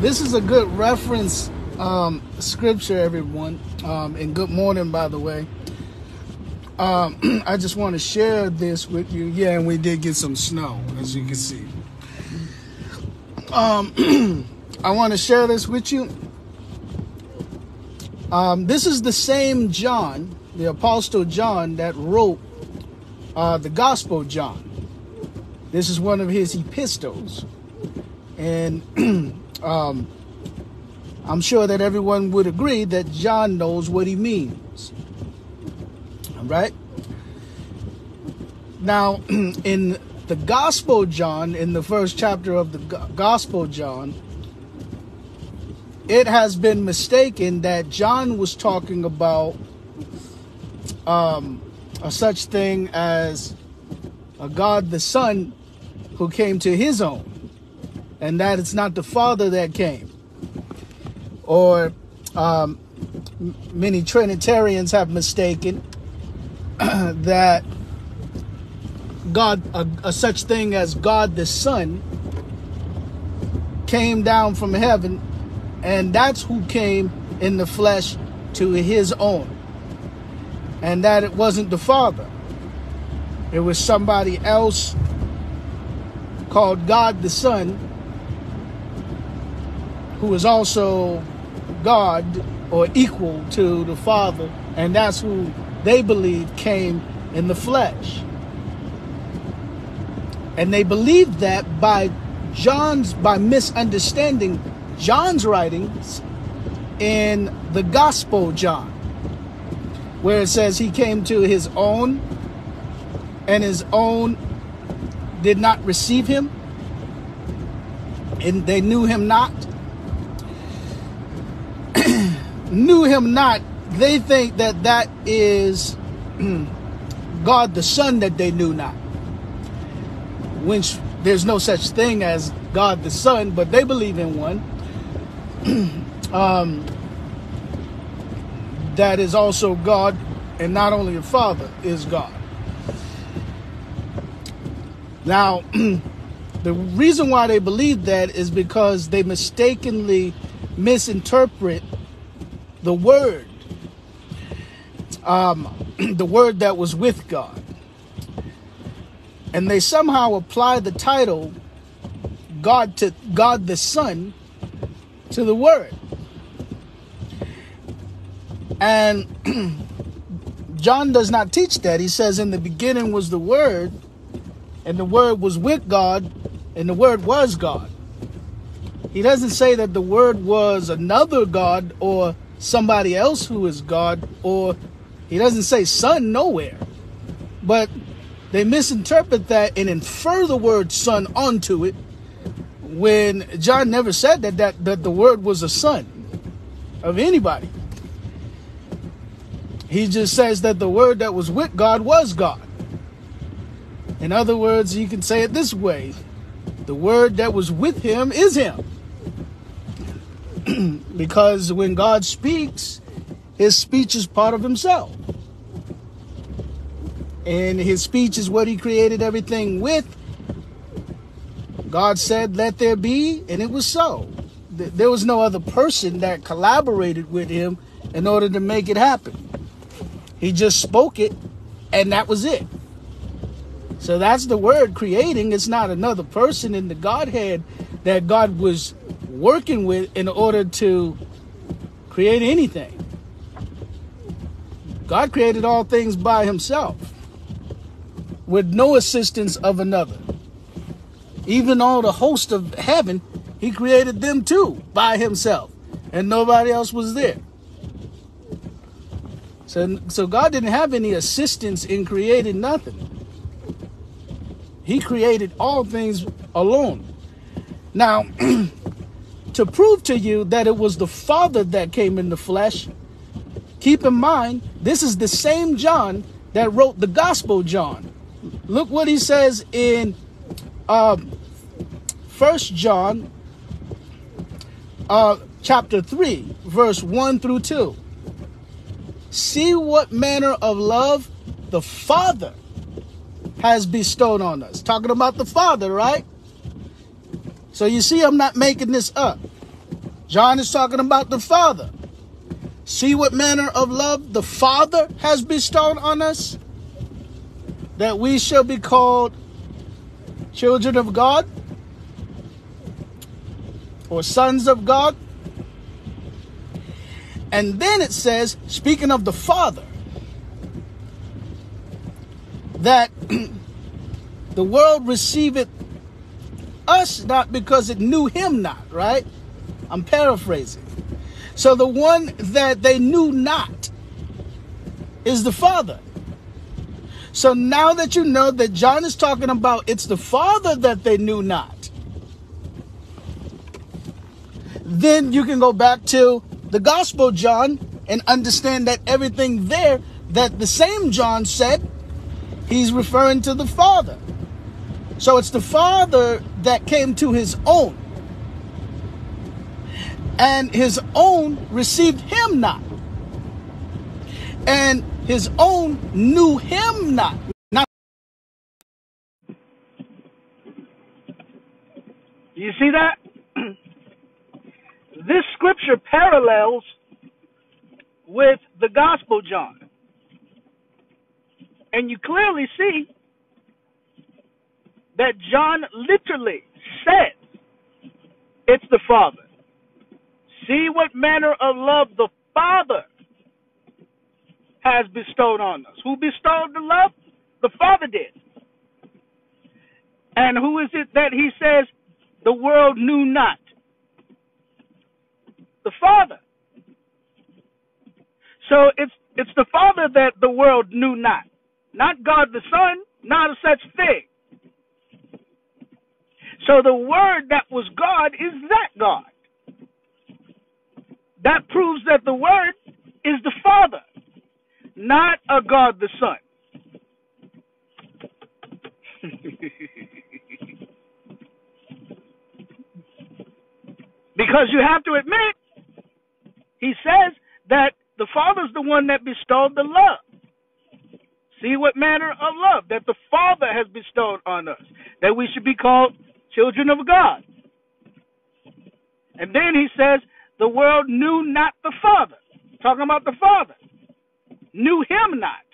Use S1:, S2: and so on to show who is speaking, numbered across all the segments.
S1: this is a good reference um, scripture, everyone. Um, and good morning, by the way. Um, I just want to share this with you. Yeah, and we did get some snow, as you can see. Um, I want to share this with you. Um, this is the same John, the Apostle John, that wrote uh, the Gospel John. This is one of his epistles. And um, I'm sure that everyone would agree that John knows what he means. All right? Now, in the Gospel John, in the first chapter of the Gospel John, it has been mistaken that John was talking about um, a such thing as a God the Son who came to his own, and that it's not the Father that came. Or um, many Trinitarians have mistaken that God, a, a such thing as God the Son, came down from heaven, and that's who came in the flesh to his own. And that it wasn't the Father. It was somebody else called God the Son, who is also God or equal to the Father, and that's who they believe came in the flesh. And they believed that by John's, by misunderstanding John's writings in the Gospel John, where it says he came to his own and his own did not receive him and they knew him not knew him not they think that that is God the Son that they knew not. Which there's no such thing as God the Son but they believe in one. Um, that is also God and not only a Father is God. Now, the reason why they believe that is because they mistakenly misinterpret the word, um, the word that was with God. And they somehow apply the title God to God the Son to the word. And John does not teach that. He says, In the beginning was the word, and the Word was with God, and the Word was God. He doesn't say that the Word was another God or somebody else who is God, or he doesn't say Son nowhere. But they misinterpret that and infer the word Son onto it when John never said that, that, that the Word was a Son of anybody. He just says that the Word that was with God was God. In other words, you can say it this way the word that was with him is him. because when God speaks, his speech is part of himself. And his speech is what he created everything with. God said, Let there be, and it was so. There was no other person that collaborated with him in order to make it happen. He just spoke it, and that was it. So that's the word creating. It's not another person in the Godhead that God was working with in order to create anything. God created all things by himself with no assistance of another. Even all the host of heaven, he created them too by himself, and nobody else was there. So, so God didn't have any assistance in creating nothing. He created all things alone. Now, to prove to you that it was the Father that came in the flesh, keep in mind, this is the same John that wrote the Gospel John. Look what he says in um, First John uh, chapter 3, verse 1 through 2. See what manner of love the Father has bestowed on us. Talking about the Father, right? So you see, I'm not making this up. John is talking about the Father. See what manner of love the Father has bestowed on us? That we shall be called children of God or sons of God. And then it says, speaking of the Father, that the world receiveth us not because it knew him not, right? I'm paraphrasing. So the one that they knew not is the Father. So now that you know that John is talking about it's the Father that they knew not, then you can go back to the Gospel John and understand that everything there that the same John said, he's referring to the Father. So it's the Father that came to his own. And his own received him not. And his own knew him not. not.
S2: You see that? this scripture parallels with the Gospel John. And you clearly see that John literally said it's the Father. See what manner of love the Father has bestowed on us. Who bestowed the love? The Father did. And who is it that he says the world knew not? The Father. So it's it's the Father that the world knew not. Not God the Son, not a such thing. So the word that was God is that God. That proves that the word is the Father, not a God the Son. because you have to admit, he says that the Father's the one that bestowed the love. See what manner of love that the Father has bestowed on us, that we should be called children of God. And then he says, the world knew not the Father. Talking about the Father. Knew him not.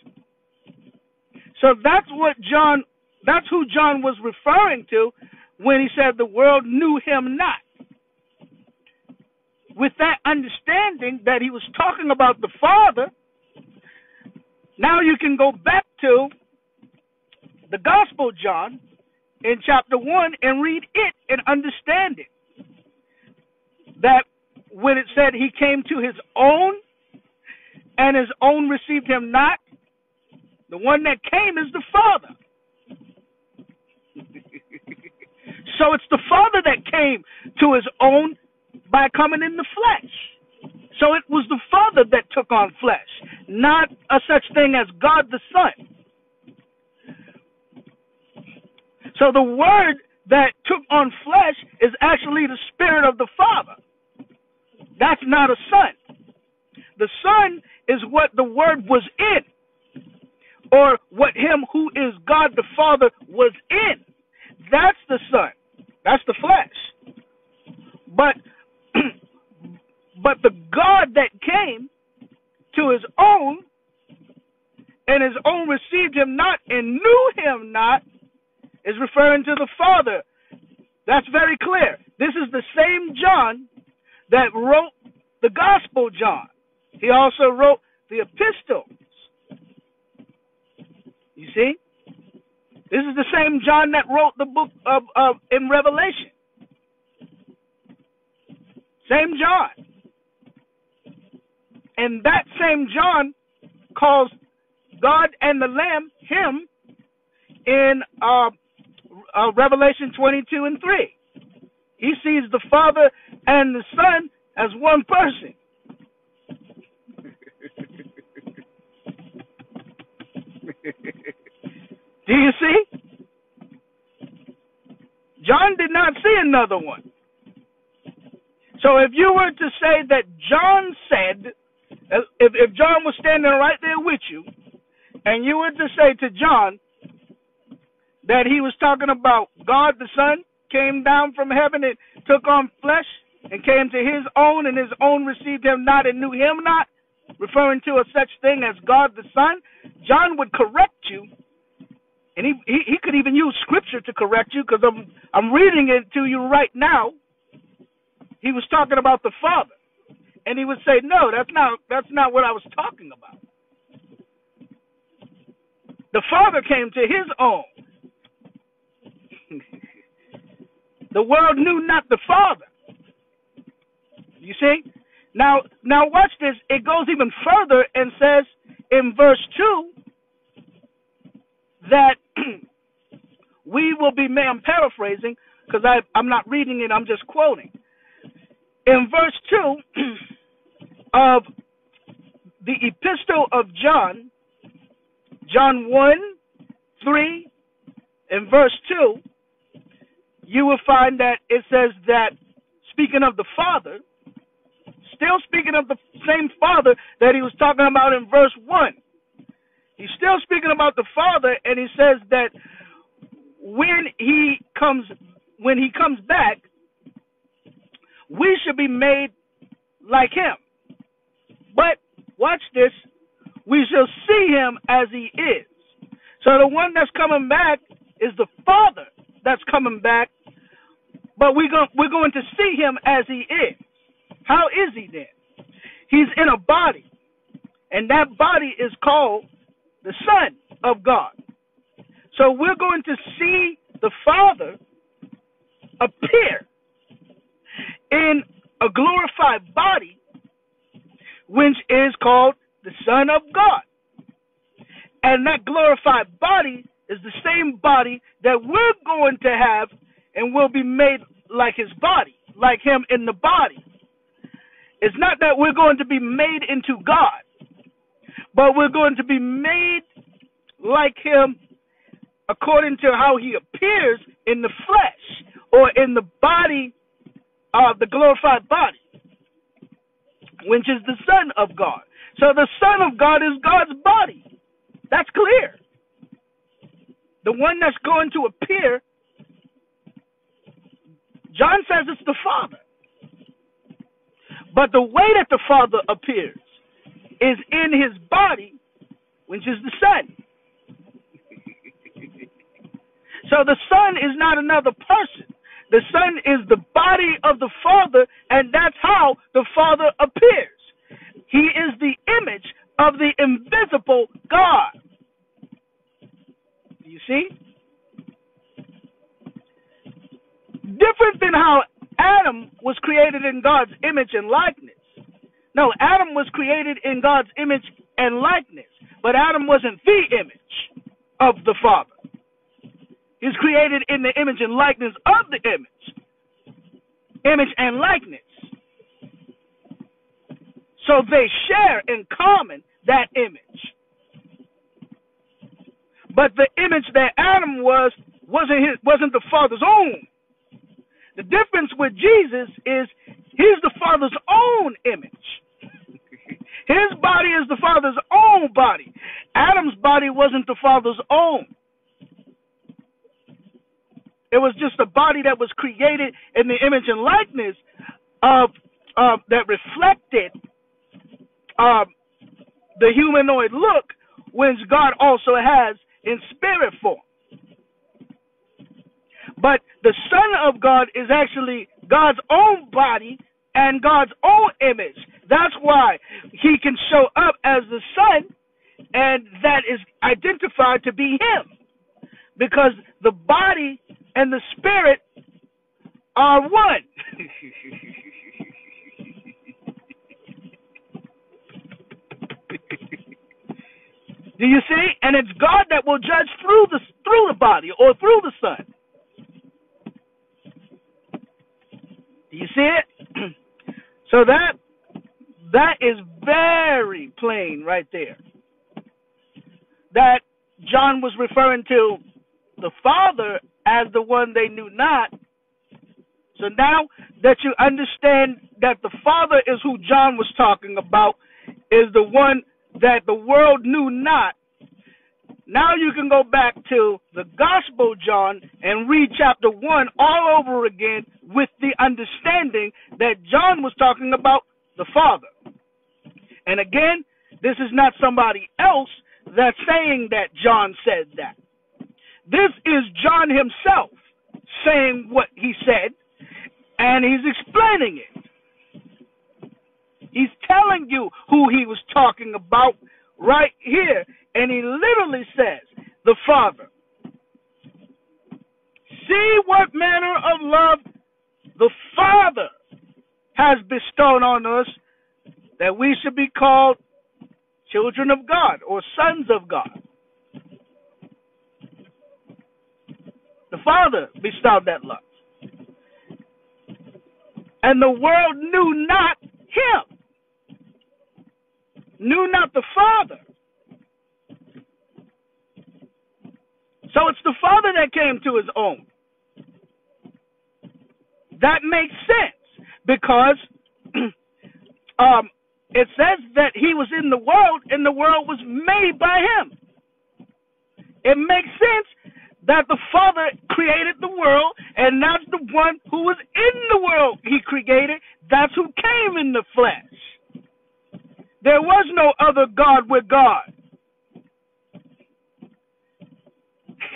S2: So that's what John, that's who John was referring to when he said the world knew him not. With that understanding that he was talking about the Father, now you can go back to the Gospel John in chapter 1 and read it and understand it. That when it said he came to his own and his own received him not, the one that came is the Father. so it's the Father that came to his own by coming in the flesh. So it was the Father that took on flesh, not a such thing as God the Son. So the word that took on flesh is actually the spirit of the Father. That's not a son. The son is what the word was in, or what him who is God the Father was in. That's the son. That's the flesh. But but the God that came to his own and his own received him not and knew him not is referring to the Father. That's very clear. This is the same John that wrote the Gospel John. He also wrote the epistles. You see? This is the same John that wrote the book of, of in Revelation. Same John. And that same John calls God and the Lamb him in uh, uh, Revelation 22 and 3. He sees the Father and the Son as one person. Do you see? John did not see another one. So if you were to say that John said, if, if John was standing right there with you, and you were to say to John, that he was talking about God the Son came down from heaven and took on flesh, and came to his own, and his own received him not and knew him not, referring to a such thing as God the Son, John would correct you, and he, he, he could even use scripture to correct you because I'm I'm reading it to you right now. He was talking about the Father, and he would say, "No, that's not that's not what I was talking about." The Father came to his own. The world knew not the Father. You see? Now now watch this. It goes even further and says in verse 2 that we will be I'm paraphrasing because I'm not reading it, I'm just quoting. In verse 2 of the epistle of John, John 1, 3, and verse 2, you will find that it says that, speaking of the Father, still speaking of the same Father that he was talking about in verse 1. He's still speaking about the Father, and he says that when he comes when he comes back, we should be made like him. But watch this, we shall see him as he is. So the one that's coming back is the Father that's coming back, but we go, we're going to see him as he is. How is he then? He's in a body, and that body is called the Son of God. So we're going to see the Father appear in a glorified body, which is called the Son of God. And that glorified body is the same body that we're going to have and will be made like his body, like him in the body. It's not that we're going to be made into God, but we're going to be made like Him according to how He appears in the flesh or in the body of the glorified body, which is the Son of God. So the Son of God is God's body. That's clear. The one that's going to appear, John says it's the Father. But the way that the Father appears is in his body, which is the Son. so the Son is not another person. The Son is the body of the Father, and that's how the Father appears. He is the image of the invisible God. You see? Different than how Adam was created in God's image and likeness. No, Adam was created in God's image and likeness, but Adam wasn't the image of the Father. He's created in the image and likeness of the image. Image and likeness. So they share in common that image. But the image that Adam was wasn't his wasn't the father's own. The difference with Jesus is he's the Father's own image. His body is the Father's own body. Adam's body wasn't the Father's own. It was just a body that was created in the image and likeness of uh, that reflected uh, the humanoid look, which God also has in spirit form. But the Son of God is actually God's own body and God's own image. That's why he can show up as the Son, and that is identified to be him. Because the body and the spirit are one. Do you see? And it's God that will judge through the through the body or through the Son. Do you see it? so that that is very plain right there. That John was referring to the Father as the one they knew not. So now that you understand that the Father is who John was talking about, is the one that the world knew not, Now you can go back to the Gospel John and read chapter 1 all over again with the understanding that John was talking about the Father. And again, this is not somebody else that's saying that John said that. This is John himself saying what he said, and he's explaining it. He's telling you who he was talking about right here. And he literally says, the Father. See what manner of love the Father has bestowed on us that we should be called children of God or sons of God. The Father bestowed that love. And the world knew not him, knew not the Father. So it's the Father that came to his own. That makes sense because um, it says that he was in the world and the world was made by him. It makes sense that the Father created the world, and that's the one who was in the world he created. That's who came in the flesh. There was no other God with God.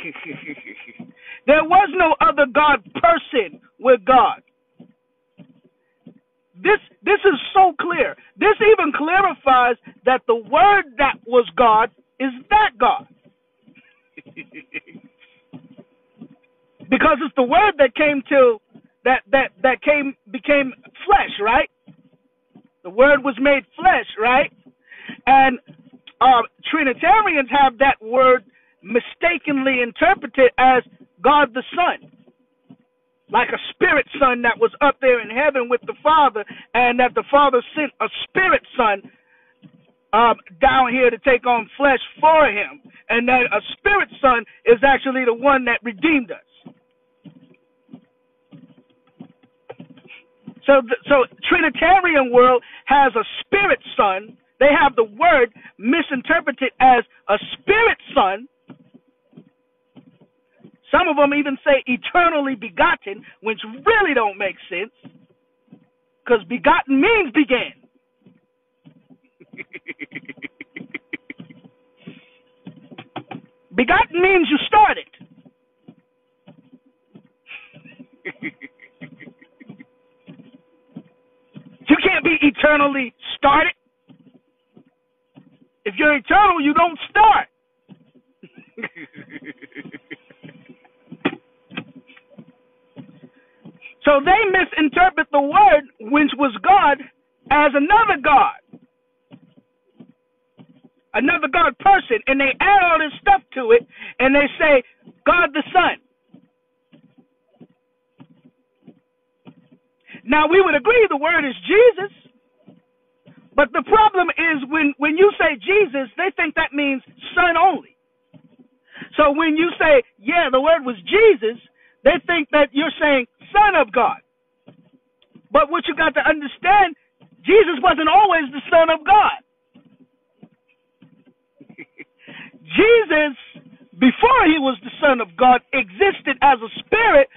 S2: there was no other God person with God. This this is so clear. This even clarifies that the word that was God is that God. because it's the word that came to that that that came became flesh, right? The word was made flesh, right? And uh, Trinitarians have that word mistakenly interpreted as God the Son, like a spirit son that was up there in heaven with the Father, and that the Father sent a spirit son um, down here to take on flesh for him, and that a spirit son is actually the one that redeemed us. So, so Trinitarian world has a spirit son. They have the word misinterpreted as a spirit son. Some of them even say eternally begotten, which really don't make sense, because begotten means began. begotten means you started. You can't be eternally started. If you're eternal, you don't start. so they misinterpret the word, which was God, as another God, another God person, and they add all this stuff to it, and they say God the Son. Now we would agree the word is Jesus. But the problem is when, when you say Jesus, they think that means son only. So when you say, yeah, the word was Jesus, they think that you're saying son of God. But what you got to understand, Jesus wasn't always the son of God. Jesus, before he was the son of God, existed as a spirit,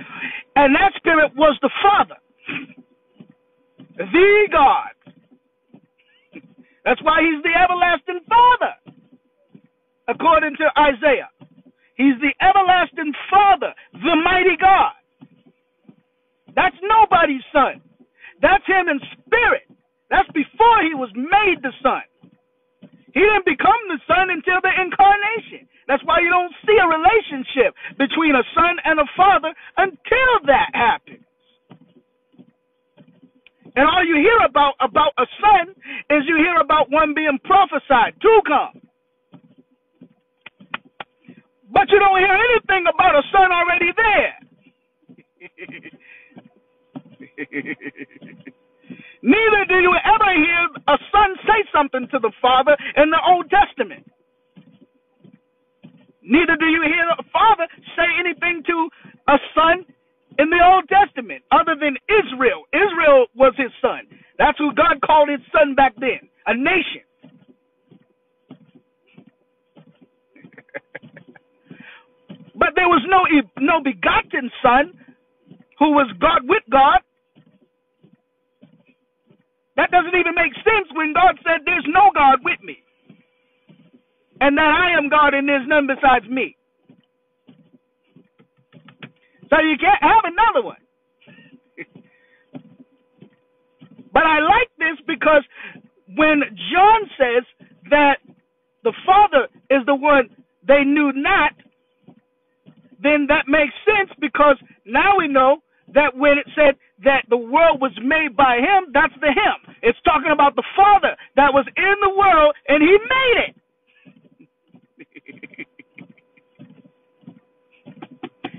S2: and that spirit was the Father the God. That's why he's the everlasting Father, according to Isaiah. He's the everlasting Father, the mighty God. That's nobody's son. That's him in spirit. That's before he was made the son. He didn't become the son until the incarnation. That's why you don't see a relationship between a son and a father until that happens. And all you hear about about a son is you hear about one being prophesied to come. But you don't hear anything about a son already there. Neither do you ever hear a son say something to the father in the Old Testament. Neither do you hear a father say anything to a son in the Old Testament other than Israel. Israel was his son. That's who God called his son back then, a nation. But there was no no begotten Son who was God with God. That doesn't even make sense when God said, There's no God with me. And that I am God and there's none besides me. So you can't have another one. but I like this because when John says that the Father is the one they knew not, then that makes sense because now we know that when it said that the world was made by him, that's the him. It's talking about the Father that was in the world and he made it.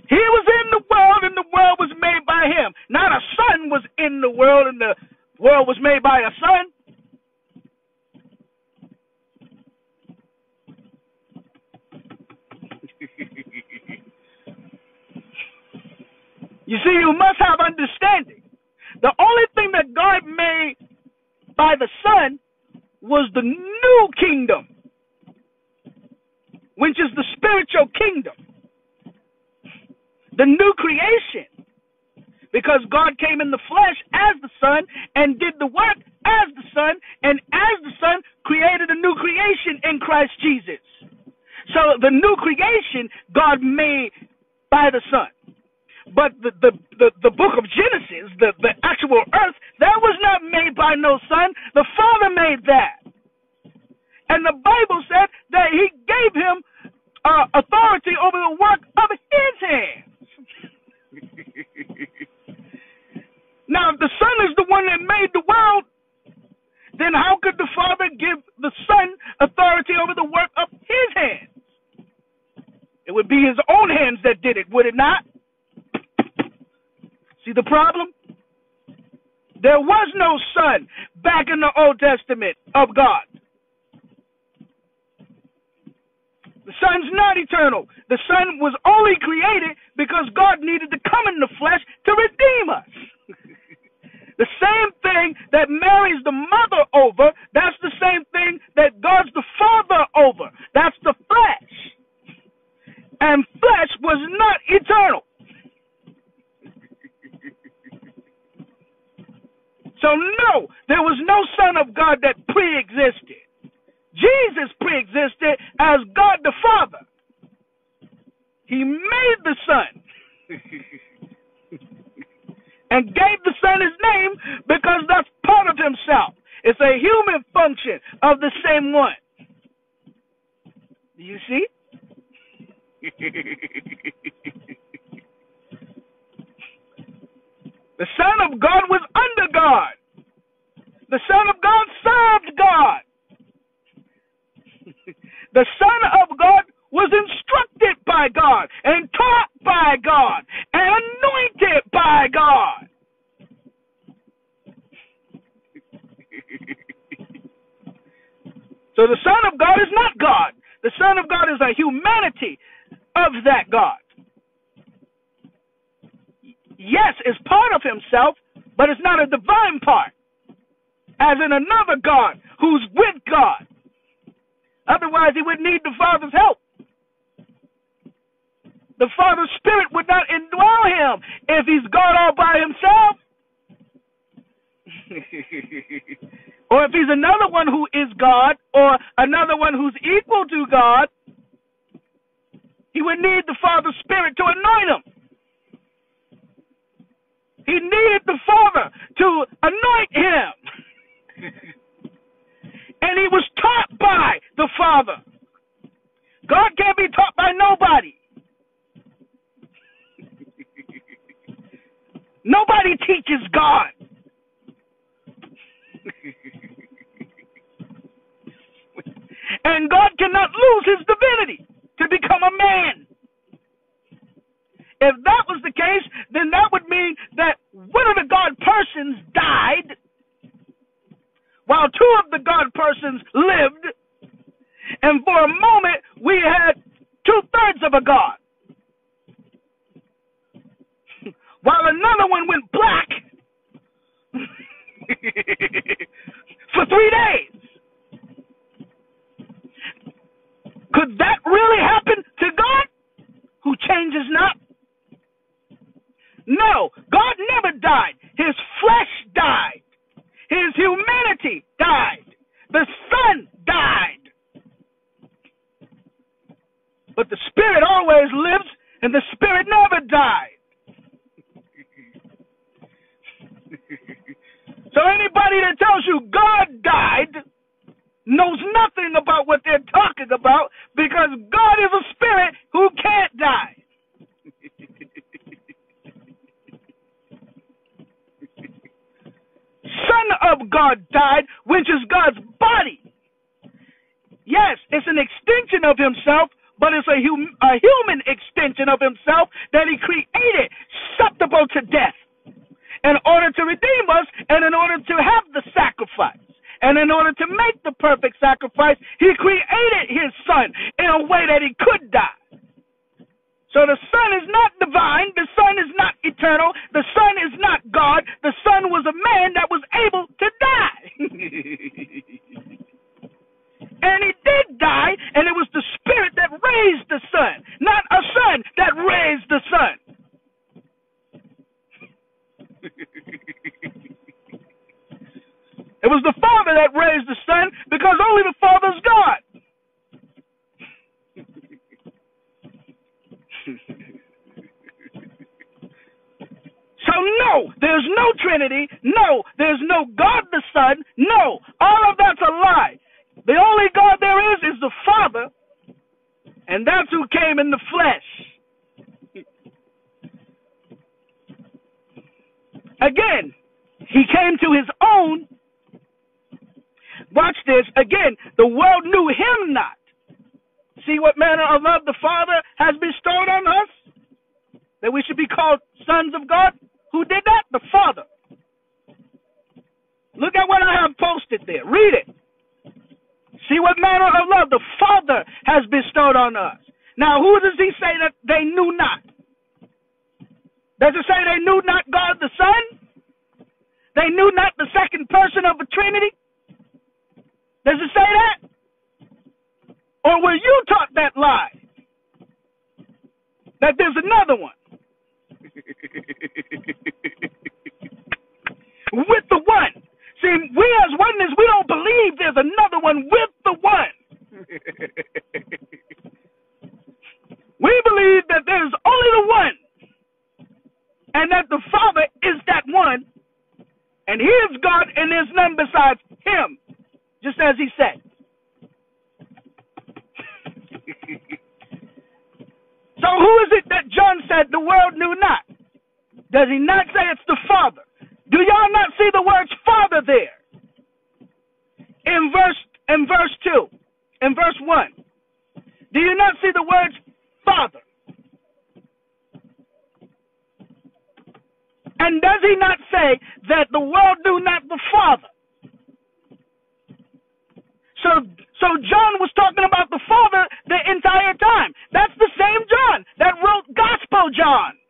S2: he was in the world and the world was made by him. Not a son was in the world and the world was made by a son. You see, you must have understanding. The only thing that God made by the Son was the new kingdom, which is the spiritual kingdom, the new creation. Because God came in the flesh as the Son and did the work as the Son, and as the Son created a new creation in Christ Jesus. So the new creation God made by the Son. But the, the, the, the book of Genesis, the, the actual earth, that was not made by no son. The Father made that. And the Bible said that he gave him uh, authority over the work of his hands. now, if the Son is the one that made the world, then how could the Father give the Son authority over the work of his hands? It would be his own hands that did it, would it not? See the problem? There was no son back in the Old Testament of God. The son's not eternal. The son was only created because God needed to come in the flesh to redeem us. the same thing that Mary's the mother over, that's the same thing that God's the father over. That's the flesh. And flesh was not eternal. So, no, there was no Son of God that pre existed. Jesus pre existed as God the Father. He made the Son and gave the Son his name because that's part of himself. It's a human function of the same one. Do you see? The Son of God was under God. The Son of God served God. the Son of God was instructed by God and taught by God and anointed by God. so the Son of God is not God. The Son of God is a humanity of that God yes, is part of himself, but it's not a divine part. As in another God who's with God. Otherwise, he would need the Father's help. The Father's Spirit would not indwell him if he's God all by himself. or if he's another one who is God, or another one who's equal to God, he would need the Father's Spirit to anoint him. He needed the Father to anoint him. and he was taught by the Father. God can't be taught by nobody. nobody teaches God. and God cannot lose his divinity to become a man. If that was the case, then that would mean that one of the God persons died while two of the God persons lived, and for a moment we had two thirds of a God. while another one went black for three days. Could that really happen to God who changed? No, God never died. His flesh died. His humanity died. The Son died. But the Spirit always lives, and the Spirit never died. so anybody that tells you God died knows nothing about what they're talking about because God is a spirit who can't die. Son of God died, which is God's body. Yes, it's an extension of himself, but it's a, hum- a human extension of himself that he created, susceptible to death, in order to redeem us and in order to have the sacrifice. And in order to make the perfect sacrifice, he created his son in a way that he could die. So the son is not divine, the son is not eternal, the son is not God, the son was a man that was able to die. and he did die, and it was the spirit that raised the son, not a son that raised the son. It was the Father that raised the Son because only the Father's God. So, no, there's no Trinity. No, there's no God the Son. No, all of that's a lie. The only God there is is the Father, and that's who came in the flesh. Again, he came to his own, Watch this. Again, the world knew him not. See what manner of love the Father has bestowed on us? That we should be called sons of God? Who did that? The Father. Look at what I have posted there. Read it. See what manner of love the Father has bestowed on us. Now, who does he say that they knew not? Does it say they knew not God the Son? They knew not the second person of the Trinity? Does it say that? Or were you taught that lie? That there's another one. with the one. See, we as oneness, we don't believe there's another one with the one. we believe that there's only the one. And that the Father is that one. And He is God, and there's none besides Him just as he said. so who is it that John said the world knew not? Does he not say it's the Father? Do y'all not see the words Father there? In verse in verse two, in verse one. Do you not see the words Father? And does he not say that the world knew not the Father? So, so John was talking about the Father the entire time. That's the same John that wrote Gospel John.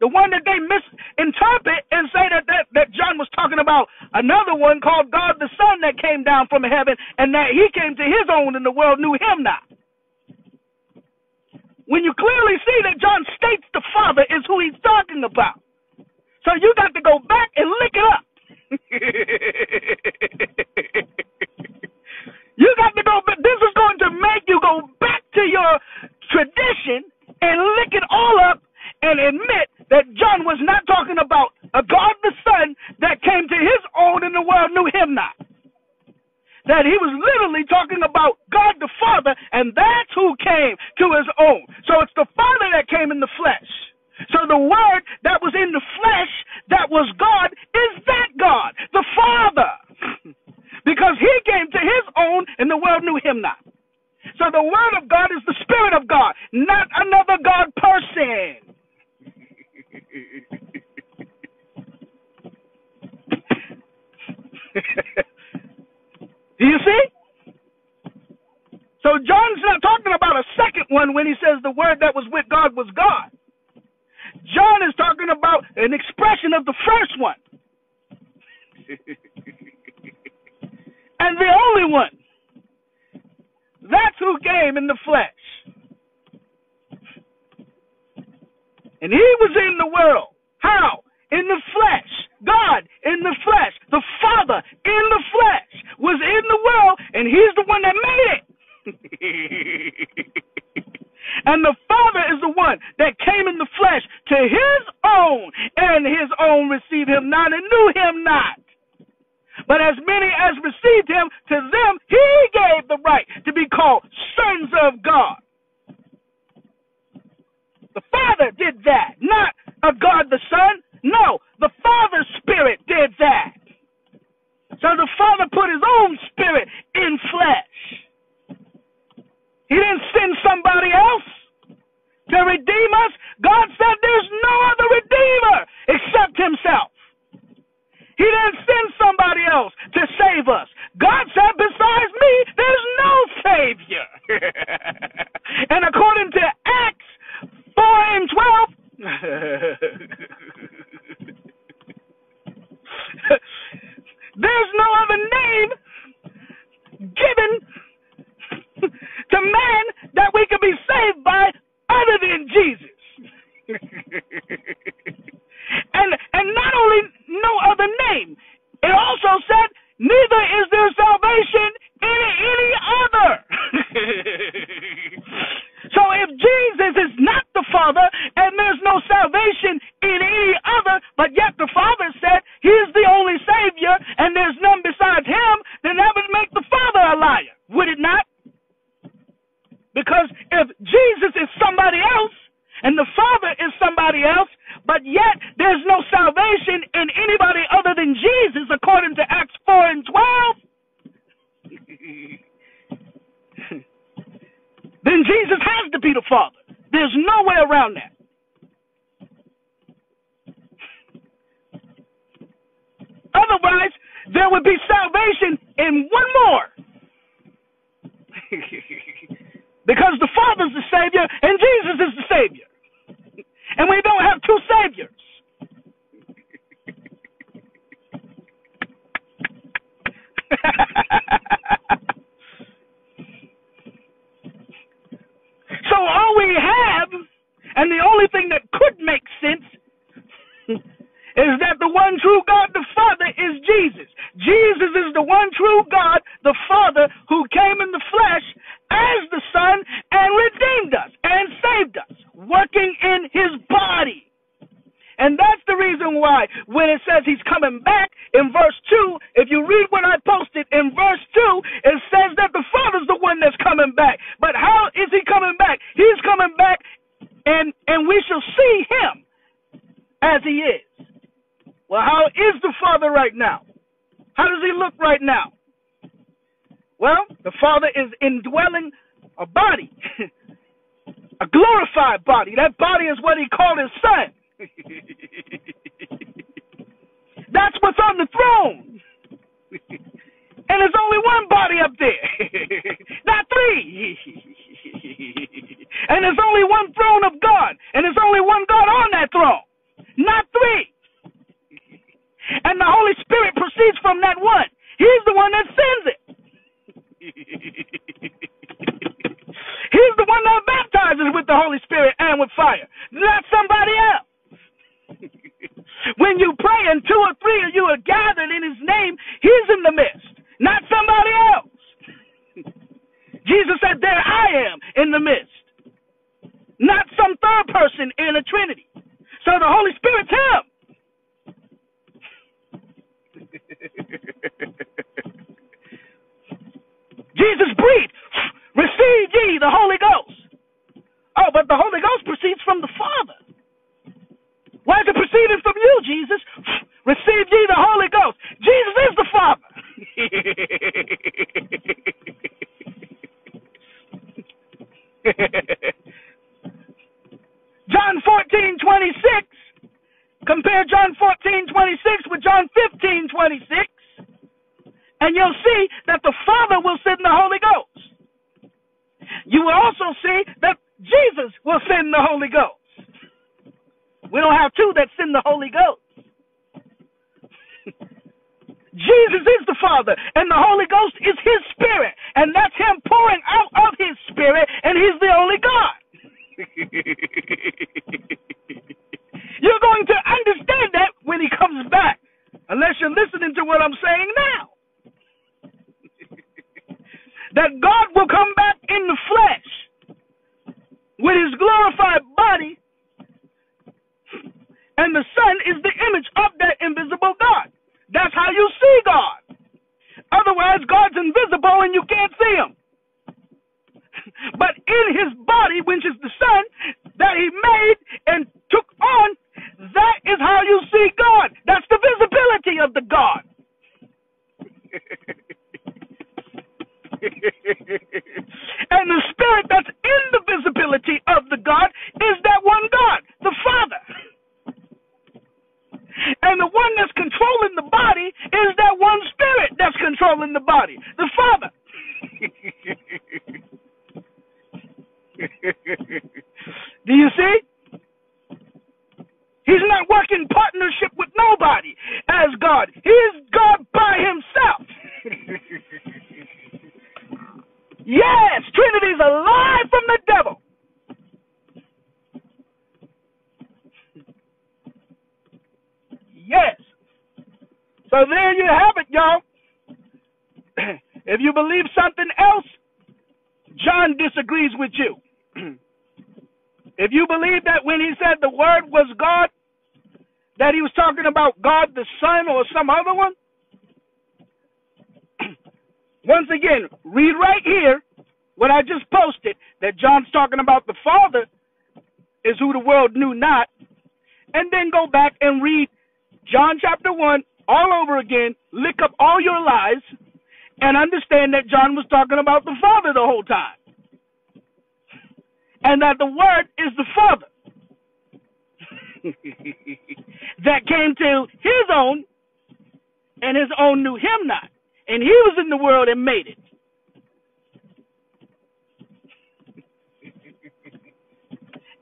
S2: The one that they misinterpret and say that, that, that John was talking about another one called God the Son that came down from heaven and that he came to his own and the world knew him not. When you clearly see that John states the Father is who he's talking about. So you got to go back and look it up. You got to go, this is going to make you go back to your tradition and lick it all up and admit that John was not talking about a God the Son that came to his own and the world knew him not. That he was literally talking about God the Father, and that's who came to his own. So it's the Father that came in the flesh. So the Word that was in the flesh, that was God, is that God, the Father. because he came to his own and the world knew him not. So the word of God is the spirit of God, not another God person. Do you see? So John's not talking about a second one when he says the word that was with God was God. John is talking about an expression of the first one and the only one. That's who came in the flesh. And he was in the world, How? In the flesh. God in the flesh. The Father in the flesh was in the world, and He's the one that made it. and the Father is the one that came in the flesh to His own, and His own received Him not and knew Him not. But as many as received him, to them he gave the right to be called sons of God. The Father did that, not a God the Son. No, the Father's Spirit did that. So the Father put his own spirit in flesh. He didn't send somebody else to redeem us. God said there's no other redeemer except himself. He didn't send somebody else to save us. God said, besides me, there's no Savior. and according to Acts 4 and 12, there's no other name given to man that we can be saved by other than Jesus. and and not only no other name, it also said, neither is there salvation in any other. so if Jesus is not the Father and there's no salvation in any other, but yet the Father said he's the only Savior and there's none besides him, then that would make the Father a liar, would it not? Because if Jesus is somebody else and the Father is somebody else, but yet there's no salvation in anybody other than Jesus, according to Acts 4 and 12. then Jesus has to be the Father. There's no way around that. Otherwise, there would be salvation in one more. because the Father's the Savior and Jesus is the Savior. And we don't have two saviors. so all we have, and the only thing that could make sense, is that the one true God, the Father, is Jesus. Jesus is the one true God, the Father, who came in the flesh as the Son and redeemed us and saved us working in his body. And that's the reason why when it says he's coming back in verse 2, if you read what I posted in verse 2, it says that the Father's the one that's coming back. But how is he coming back? He's coming back and and we shall see him as he is. Well, how is the Father right now? How does he look right now? Well, the Father is indwelling a body. a glorified body. That body is what he called his son. That's what's on the throne. and there's only one body up there, not three. and there's only one throne of God, and there's only one God on that throne, not three. and the Holy Spirit proceeds from that one. He's the one that sends it. He's the one that baptizes with the Holy Spirit and with fire, not somebody else. when you pray and two or three of you are gathered in his name, he's in the midst, not somebody else. Jesus said, There I am in the midst, not some third person in a trinity. So the Holy Spirit's him. Jesus breathed Receive ye the Holy Ghost. Oh, but the Holy Ghost proceeds from the Father. Why is it proceeding from you, Jesus? Receive ye the Holy Ghost. Jesus is the Father. John 14, 26. Compare John 14, 26 with John 15, 26. And you'll see that the Father will send the Holy Ghost you will also see that Jesus will send the Holy Ghost. We don't have two that send the Holy Ghost. Jesus is the Father, and the Holy Ghost is His Spirit, and that's Him pouring out of His Spirit, and He's the only God. you're going to understand that when He comes back, unless you're listening to what I'm saying now. that God will come back in the flesh with his glorified body, and the Son is the image of that invisible God. That's how you see God. Otherwise, God's invisible and you can't see him. But in his body, which is the Son that he made and took on, that is how you see God. That's the visibility of the God. and the spirit that's in the visibility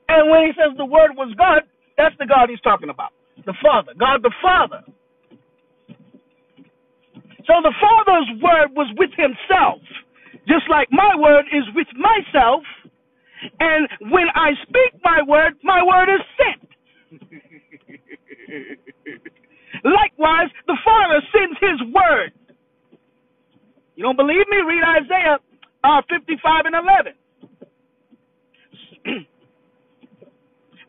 S2: and when he says the Word was God, that's the God he's talking about. The Father. God the Father. So the Father's word was with himself, just like my word is with myself. And when I speak my word, my word is sent. Likewise, the Father sends his word. You don't believe me? Read Isaiah uh, 55 and 11.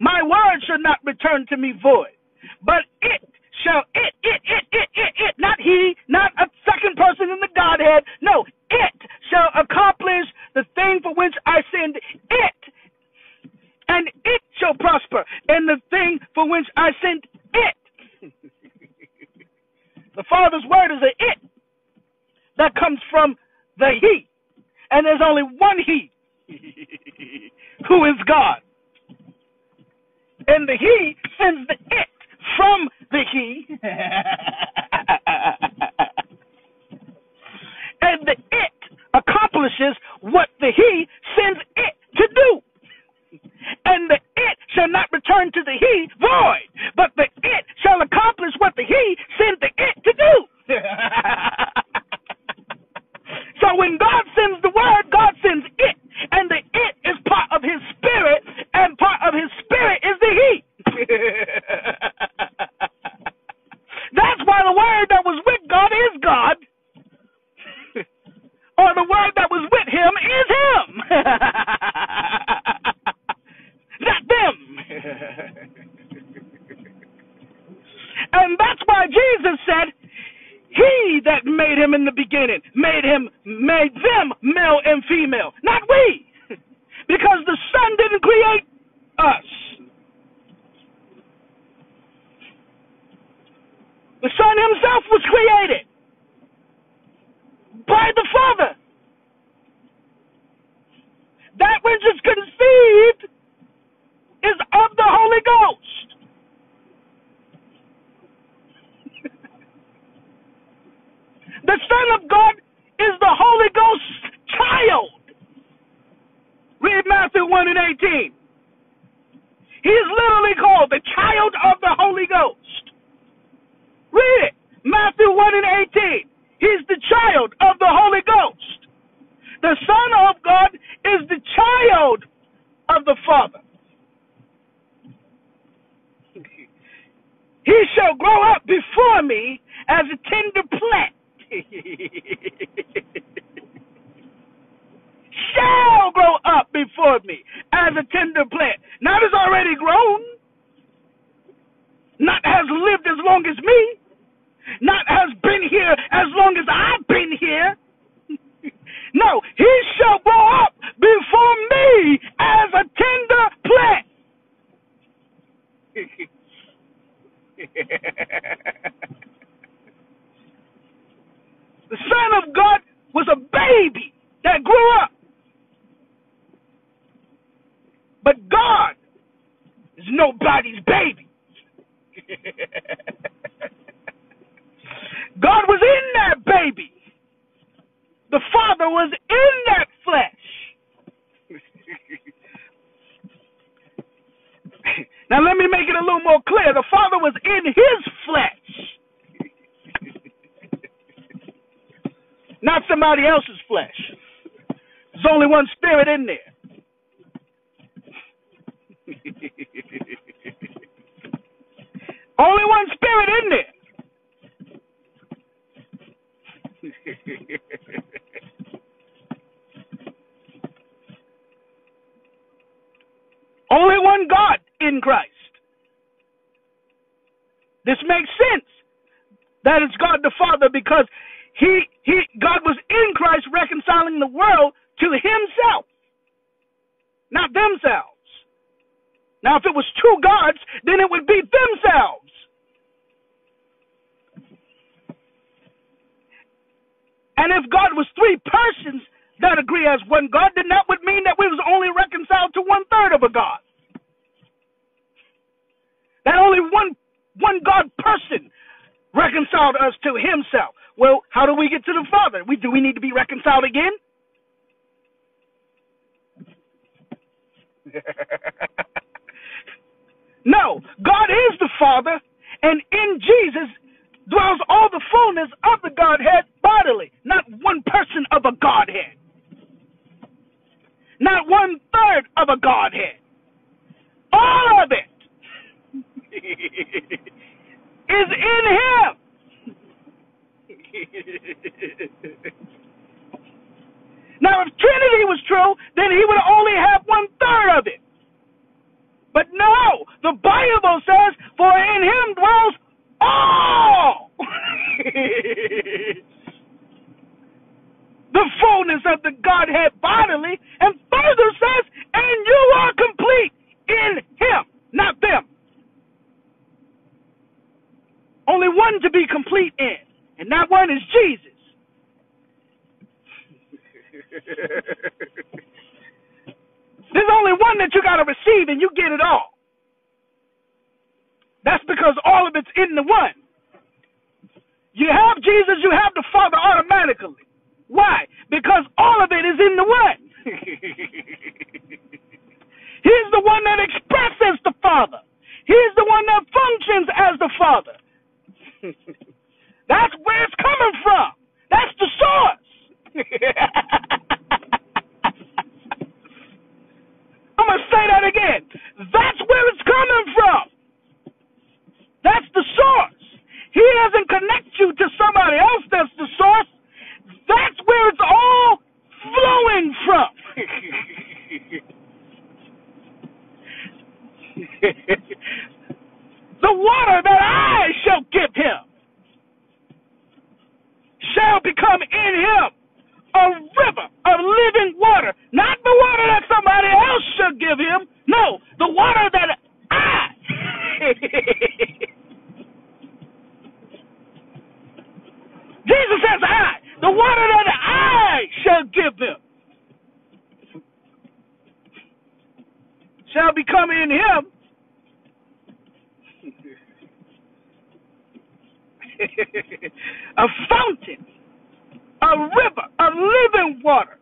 S2: my word shall not return to me void, but it shall it, it, it, it, it, it, not he, not a second person in the Godhead. No, it shall accomplish the thing for which I send it. And it shall prosper in the thing for which I sent it. the Father's word is a it that comes from the He. And there's only one He who is God. And the He sends the it from the He. and the it accomplishes what the He sends it to do. And the it shall not return to the He void, but the it shall accomplish what the He sent the it to do. so when God sends the word, God sends it. It is part of his spirit, and part of his spirit is the He. That's why the word that was with God is God. or the word that was with him is him. Not them. and that's why Jesus said, He that made him in the beginning made him made them male and female, not we. because the Son didn't create us. The Son himself was created by the Father. That which is conceived is of the Holy Ghost. the Son of God is the Holy Ghost's child. Read Matthew 1 and 18. He is literally called the child of the Holy Ghost. Read it. Matthew 1 and 18. He's the child of the Holy Ghost. The Son of God is the child of the Father. He shall grow up before me as a tender plant. Shall grow before me as a tender plant. Not has already grown, not has lived as long as me, not has been here as long as I've been here. no, he shall grow up before me as a tender plant. the Son of God was a baby that grew up. But God is nobody's baby. God was in that baby. The Father was in that flesh. now let me make it a little more clear. The Father was in his flesh. Not somebody else's flesh. There's only one spirit in there. only one spirit in there. Only one God in Christ. This makes sense. That is God the Father because he he God was in Christ reconciling the world to himself, not themselves. Now if it was two gods, then it would be themselves. And if God was three persons that agree as one God, then that would mean that we was only reconciled to one third of a God. That only one one God person reconciled us to himself. Well, how do we get to the Father? We do we need to be reconciled again? no, God is the Father, and in Jesus dwells all the fullness of the Godhead bodily, not one person of a Godhead, not one third of a Godhead. All of it is in Him. now, if Trinity was true, then He would only have one third of it. But no, the Bible says, for in Him dwells all the fullness of the Godhead bodily, and further says, and you are complete in Him, not them. Only one to be complete in, and that one is Jesus. One that you got to receive, and you get it all. That's because all of it's in the one. You have Jesus, you have the Father automatically. Why? Because all of it is in the one. He's the one that expresses the Father. He's the one that functions as the Father. That's where it's coming from. That's the source. I'm going to say that again. That's where it's coming from. That's the source. He doesn't connect you to somebody else that's the source. That's where it's all flowing from. the water that I shall give him shall become in him a river of living water. Not the water that somebody else shall give him. No, the water that I Jesus says, I, the water that I shall give them, shall become in him. a fountain, a river of living water,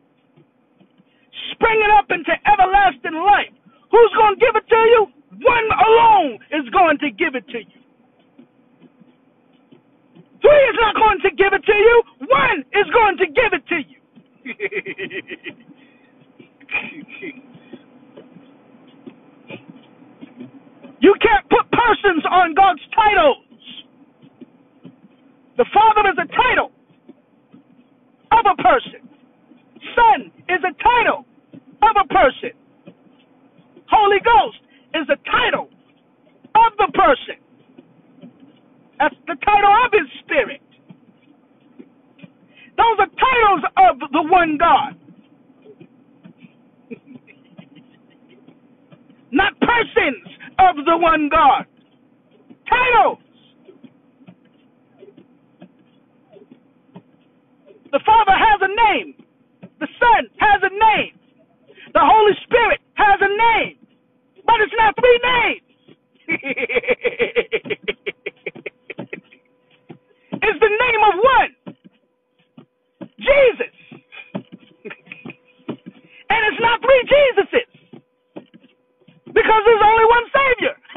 S2: springing up into everlasting life. Who's going to give it to you? One alone is going to give it to you. Three is not going to give it to you. One is going to give it to you. you can't put persons on God's titles. The Father is a title of a person. Son is a title of a person. Holy Ghost is a title of the person. That's the title of his spirit. Those are titles of the one God. Not persons of the one God. Titles. The Father has a name. The Son has a name. The Holy Spirit has a name. But it's not three names. it's the name of one. Jesus. and it's not three Jesuses. Because there's only one Savior.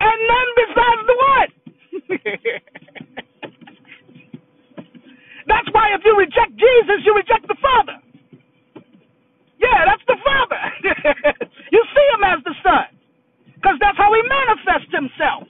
S2: and none besides the one. That's why if you reject Jesus, you reject the Father. Yeah, that's the Father. you see him as the Son. Because that's how he manifests himself